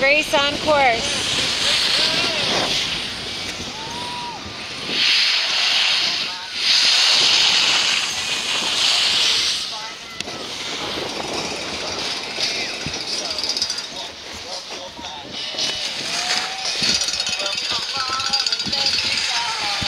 Grace on course.